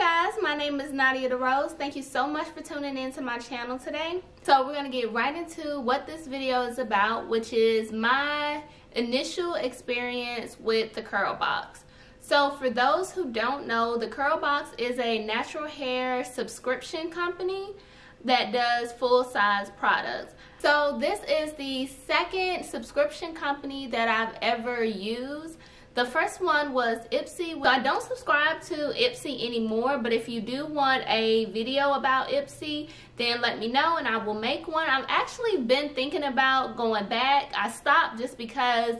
guys, my name is Nadia the Rose. Thank you so much for tuning in to my channel today. So we're going to get right into what this video is about, which is my initial experience with the Curl Box. So for those who don't know, the Curl Box is a natural hair subscription company that does full-size products. So this is the second subscription company that I've ever used. The first one was Ipsy. I don't subscribe to Ipsy anymore, but if you do want a video about Ipsy, then let me know and I will make one. I've actually been thinking about going back. I stopped just because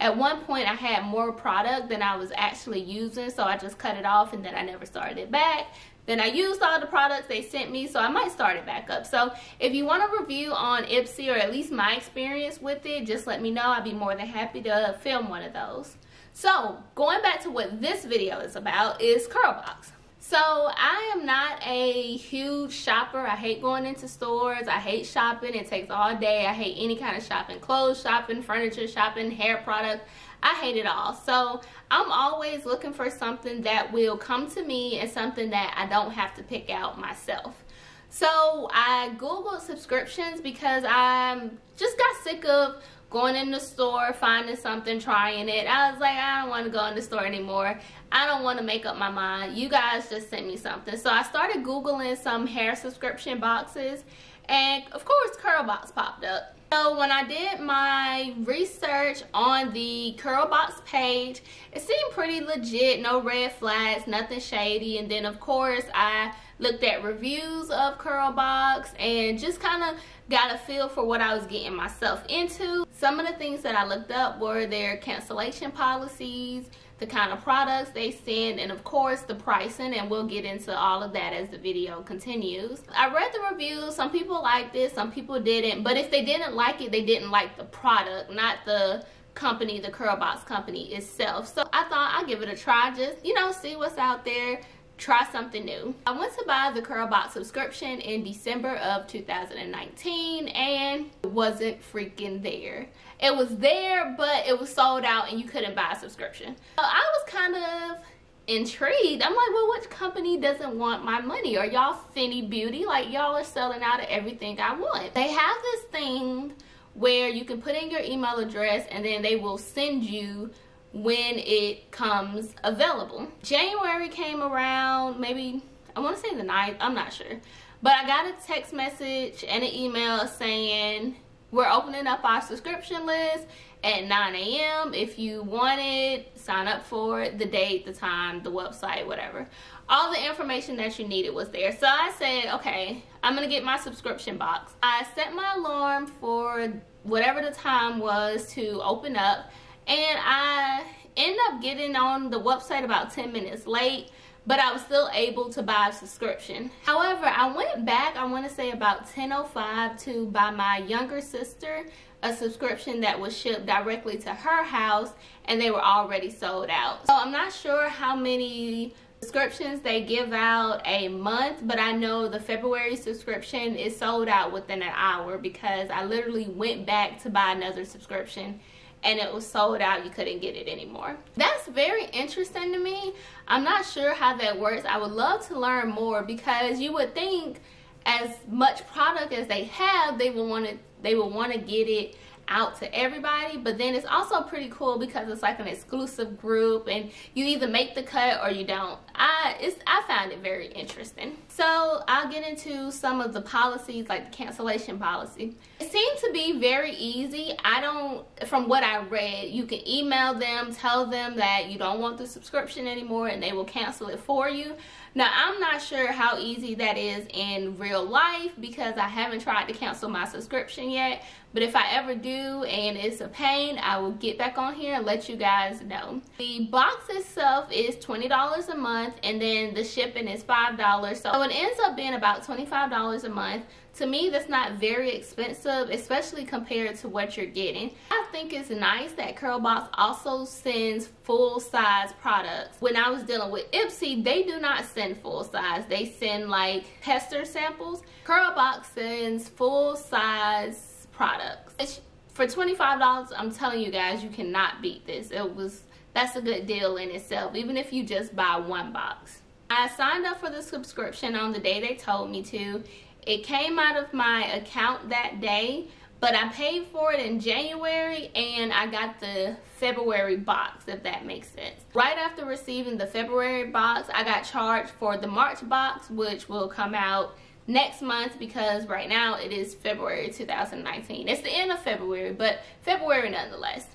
at one point I had more product than I was actually using, so I just cut it off and then I never started it back. Then I used all the products they sent me, so I might start it back up. So if you want a review on Ipsy or at least my experience with it, just let me know. I'd be more than happy to film one of those. So going back to what this video is about is Curlbox. So I am not a huge shopper. I hate going into stores. I hate shopping. It takes all day. I hate any kind of shopping. Clothes shopping, furniture shopping, hair products. I hate it all. So I'm always looking for something that will come to me and something that I don't have to pick out myself. So I Googled subscriptions because I just got sick of going in the store, finding something, trying it. I was like, I don't want to go in the store anymore. I don't want to make up my mind. You guys just sent me something. So I started Googling some hair subscription boxes. And of course, Curlbox popped up. So when I did my research on the Curlbox page, it seemed pretty legit, no red flags, nothing shady. And then of course I looked at reviews of Curlbox and just kind of got a feel for what I was getting myself into. Some of the things that I looked up were their cancellation policies, the kind of products they send, and of course the pricing, and we'll get into all of that as the video continues. I read the reviews. Some people liked it, some people didn't, but if they didn't like it, they didn't like the product, not the company, the Curlbox company itself. So I thought I'd give it a try, just, you know, see what's out there, try something new. I went to buy the Curlbox subscription in December of 2019 and it wasn't freaking there. It was there, but it was sold out and you couldn't buy a subscription. So I was kind of intrigued. I'm like, well, which company doesn't want my money? Are y'all Fenty Beauty? Like, y'all are selling out of everything I want. They have this thing where you can put in your email address and then they will send you when it comes available. January came around, maybe, I want to say the 9th, I'm not sure. But I got a text message and an email saying, we're opening up our subscription list at 9 a.m. If you want it, sign up for it, the date, the time, the website, whatever. All the information that you needed was there. So I said, okay, I'm to get my subscription box. I set my alarm for whatever the time was to open up and I end up getting on the website about 10 minutes late but I was still able to buy a subscription. However, I went back, I want to say about 10.05 to buy my younger sister a subscription that was shipped directly to her house and they were already sold out. So I'm not sure how many subscriptions they give out a month but I know the February subscription is sold out within an hour because I literally went back to buy another subscription and it was sold out you couldn't get it anymore. That's very interesting to me. I'm not sure how that works. I would love to learn more because you would think as much product as they have they would want to they would want to get it out to everybody. But then it's also pretty cool because it's like an exclusive group and you either make the cut or you don't. I it's i found it very interesting so i'll get into some of the policies like the cancellation policy it seemed to be very easy i don't from what i read you can email them tell them that you don't want the subscription anymore and they will cancel it for you now, I'm not sure how easy that is in real life because I haven't tried to cancel my subscription yet. But if I ever do and it's a pain, I will get back on here and let you guys know. The box itself is $20 a month and then the shipping is $5. So it ends up being about $25 a month. To me that's not very expensive especially compared to what you're getting. I think it's nice that curlbox also sends full size products. When i was dealing with ipsy they do not send full size they send like tester samples. Curlbox sends full size products. It's, for $25 i'm telling you guys you cannot beat this. It was that's a good deal in itself even if you just buy one box I signed up for the subscription on the day they told me to. It came out of my account that day, but I paid for it in January and I got the February box, if that makes sense. Right after receiving the February box, I got charged for the March box, which will come out next month because right now it is February 2019. It's the end of February, but February nonetheless.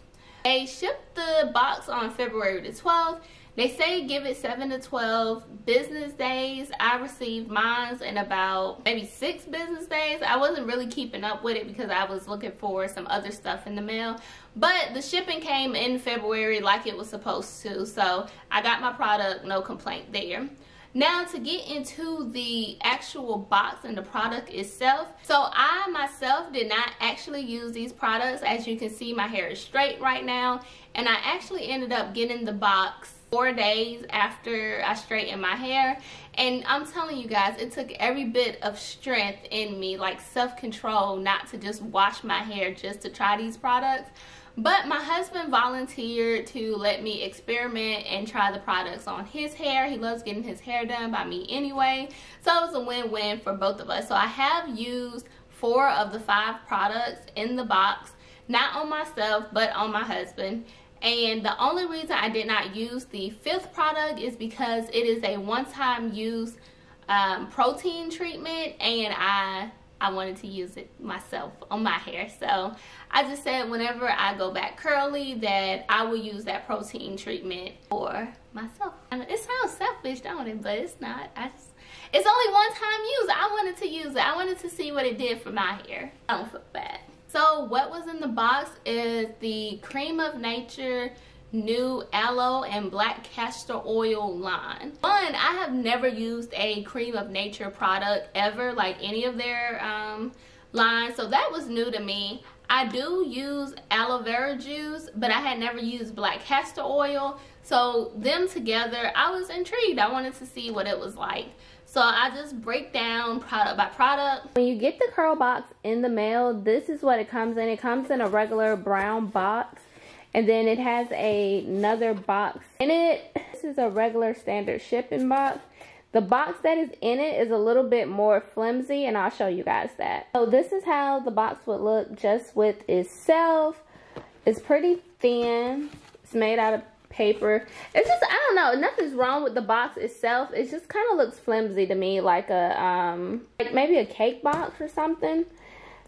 They shipped the box on February the 12th. They say give it 7 to 12 business days. I received mine in about maybe 6 business days. I wasn't really keeping up with it because I was looking for some other stuff in the mail. But the shipping came in February like it was supposed to. So I got my product, no complaint there. Now to get into the actual box and the product itself. So I myself did not actually use these products. As you can see, my hair is straight right now. And I actually ended up getting the box four days after I straightened my hair. And I'm telling you guys, it took every bit of strength in me, like self-control, not to just wash my hair just to try these products. But my husband volunteered to let me experiment and try the products on his hair. He loves getting his hair done by me anyway. So it was a win-win for both of us. So I have used four of the five products in the box. Not on myself, but on my husband. And the only reason I did not use the fifth product is because it is a one-time use um, protein treatment and I I wanted to use it myself on my hair. So I just said whenever I go back curly that I will use that protein treatment for myself. It sounds selfish, don't it? But it's not. I just, it's only one time use. I wanted to use it. I wanted to see what it did for my hair. I don't feel bad. So what was in the box is the Creme of Nature new aloe and black castor oil line. One i have never used a creme of nature product ever like any of their um lines. So that was new to me. I do use aloe vera juice but i had never used black castor oil. So them together i was intrigued. I wanted to see what it was like so I just break down product by product. When you get the curl box in the mail, this is what it comes in. It comes in a regular brown box and then it has a, another box in it. This is a regular standard shipping box. The box that is in it is a little bit more flimsy and I'll show you guys that. So this is how the box would look just with itself. It's pretty thin. It's made out of paper. It's just, I don't know, nothing's wrong with the box itself. It just kind of looks flimsy to me like a, um, like maybe a cake box or something.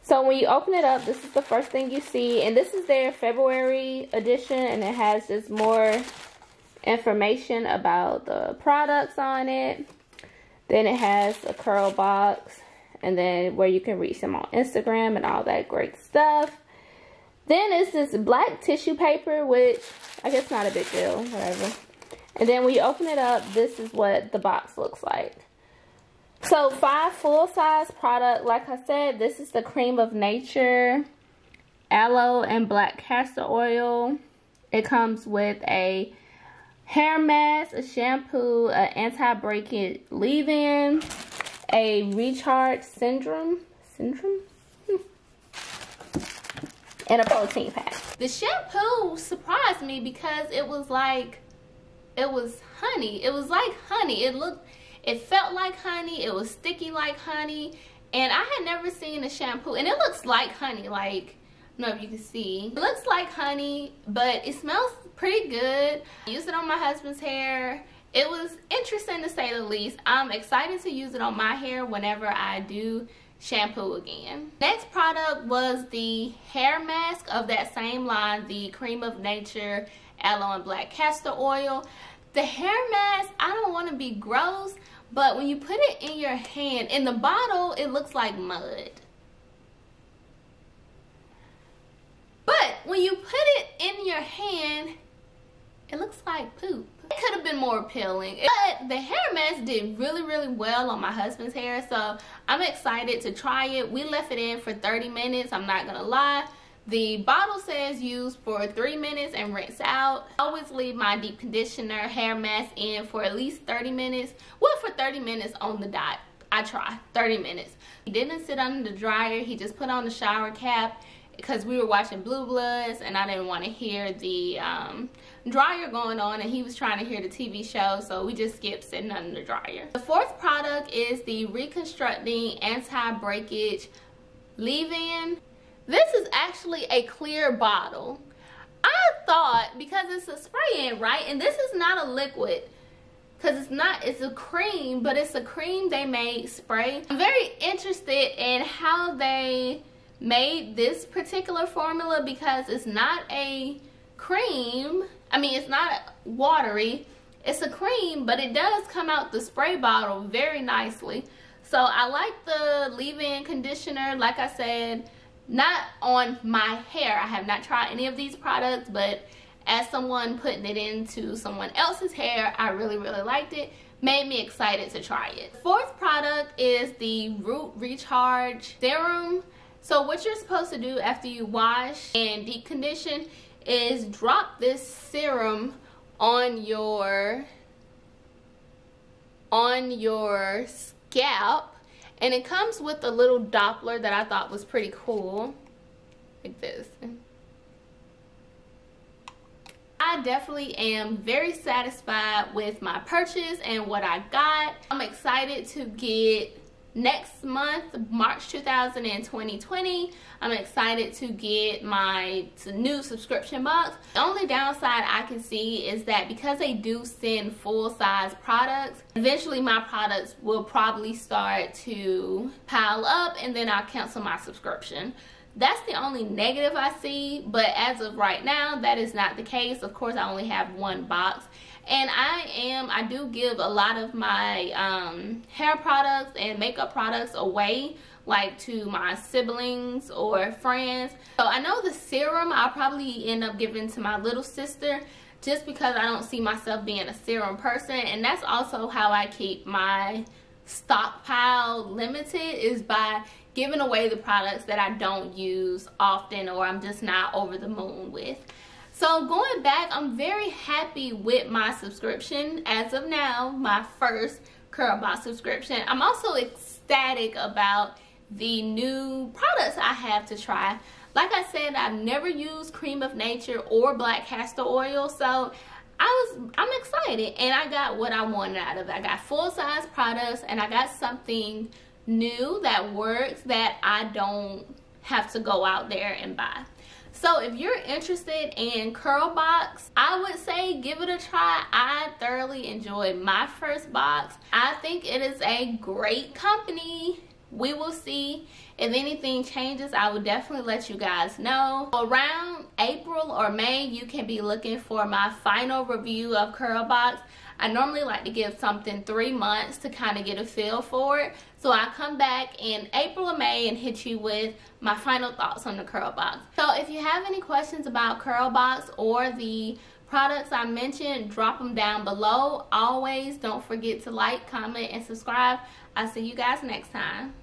So when you open it up, this is the first thing you see. And this is their February edition. And it has just more information about the products on it. Then it has a curl box. And then where you can reach them on Instagram and all that great stuff. Then it's this black tissue paper, which I guess not a big deal, whatever. And then when you open it up, this is what the box looks like. So five full-size product. Like I said, this is the Creme of Nature aloe and black castor oil. It comes with a hair mask, a shampoo, an anti-breakage leave-in, a recharge syndrome, syndrome. And a protein pack. The shampoo surprised me because it was like, it was honey. It was like honey. It looked it felt like honey. It was sticky like honey. And I had never seen a shampoo. And it looks like honey. Like, I don't know if you can see. It looks like honey, but it smells pretty good. I used it on my husband's hair. It was interesting to say the least. I'm excited to use it on my hair whenever I do shampoo again. Next product was the hair mask of that same line, the Creme of Nature Aloe and Black Castor Oil. The hair mask, I don't want to be gross, but when you put it in your hand, in the bottle, it looks like mud. But when you put it in your hand, it looks like poop. It could have been more appealing. But the hair mask did really, really well on my husband's hair. So I'm excited to try it. We left it in for 30 minutes. I'm not going to lie. The bottle says use for three minutes and rinse out. I always leave my deep conditioner hair mask in for at least 30 minutes. Well, for 30 minutes on the dot. I try 30 minutes. He didn't sit under the dryer. He just put on the shower cap. Because we were watching Blue Bloods and I didn't want to hear the um, dryer going on and he was trying to hear the TV show so we just skipped sitting under the dryer. The fourth product is the Reconstructing Anti-Breakage Leave-In. This is actually a clear bottle. I thought because it's a spray-in, right? And this is not a liquid because it's not it's a cream but it's a cream they made spray i'm very interested in how they made this particular formula because it's not a cream. I mean it's not watery. It's a cream but it does come out the spray bottle very nicely. So i like the leave-in conditioner. Like i said not on my hair. I have not tried any of these products but as someone putting it into someone else's hair i really really liked it. Made me excited to try it. Fourth product is the root recharge serum so what you're supposed to do after you wash and deep condition is drop this serum on your on your scalp. And it comes with a little doppler that I thought was pretty cool. Like this. I definitely am very satisfied with my purchase and what I got. I'm excited to get next month march 2020 i'm excited to get my new subscription box. The only downside i can see is that because they do send full size products eventually my products will probably start to pile up and then i'll cancel my subscription that's the only negative I see, but as of right now, that is not the case. Of course, I only have one box. And I am, I do give a lot of my um, hair products and makeup products away like to my siblings or friends. So I know the serum I'll probably end up giving to my little sister just because I don't see myself being a serum person. And that's also how I keep my stockpile limited is by giving away the products that I don't use often or I'm just not over the moon with. So going back, I'm very happy with my subscription as of now, my first Curlbox subscription. I'm also ecstatic about the new products I have to try. Like I said, I've never used Creme of Nature or Black Castor Oil, so I was I'm excited and I got what I wanted out of it. I got full size products and I got something new that works that I don't have to go out there and buy. So if you're interested in Curl Box, I would say give it a try. I thoroughly enjoyed my first box. I think it is a great company. We will see. If anything changes, I will definitely let you guys know. Around April or May, you can be looking for my final review of Curl Box. I normally like to give something three months to kind of get a feel for it. So I come back in April or May and hit you with my final thoughts on the Curl Box. So if you have any questions about Curl Box or the products I mentioned, drop them down below. Always don't forget to like, comment, and subscribe. I'll see you guys next time.